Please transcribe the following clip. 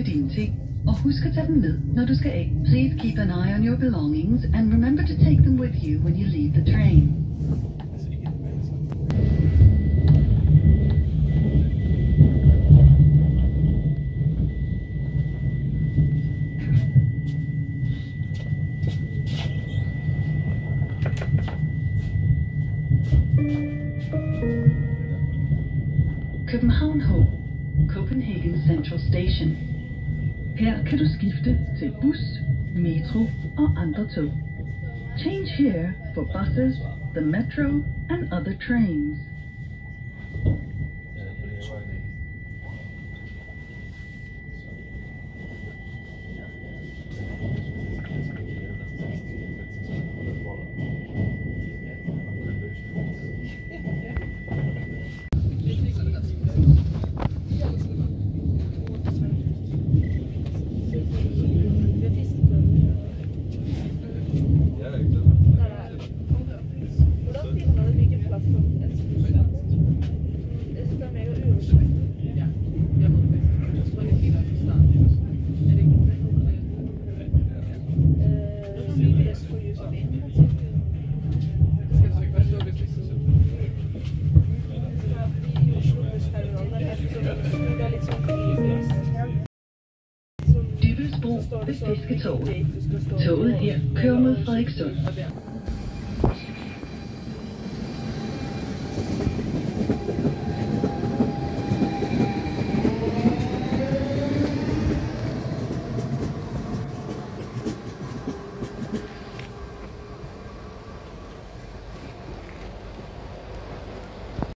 med dine ting. Og husk at tage dem med, når du skal af. Please keep an eye on your belongings and remember to take them with you when you leave the train. Copenhagen Central Station. Her kan du skifte til bus, metro og andre tog. Change here for buses, the metro and other trains. Ja, ich glaube. Oder auf jeden en wie geplastert. Toget her kører mod Frederikssund.